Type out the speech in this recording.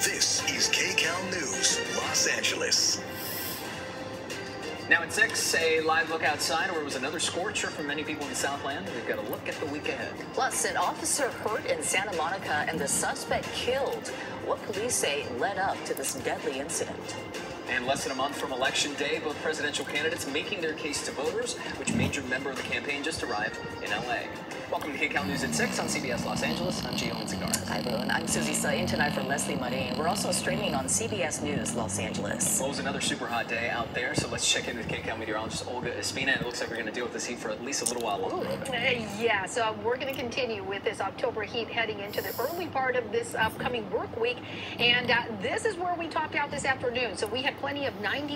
This is KCAL News, Los Angeles. Now at 6, a live look outside where it was another scorcher for many people in the Southland. We've got a look at the week ahead. Plus, an officer hurt in Santa Monica and the suspect killed. What police say led up to this deadly incident. And less than a month from Election Day, both presidential candidates making their case to voters, which major member of the campaign just arrived in L.A. Welcome to KCAL News at 6 on CBS Los Angeles. I'm Gio Cigares. Hi, everyone. I'm Susie Sutton tonight for Leslie Marine. We're also streaming on CBS News Los Angeles. Well, it was another super hot day out there, so let's check in with KCAL meteorologist Olga Ospina. It looks like we're going to deal with this heat for at least a little while longer. Uh, yeah, so we're going to continue with this October heat heading into the early part of this upcoming work week. And uh, this is where we topped out this afternoon. So we had plenty of 90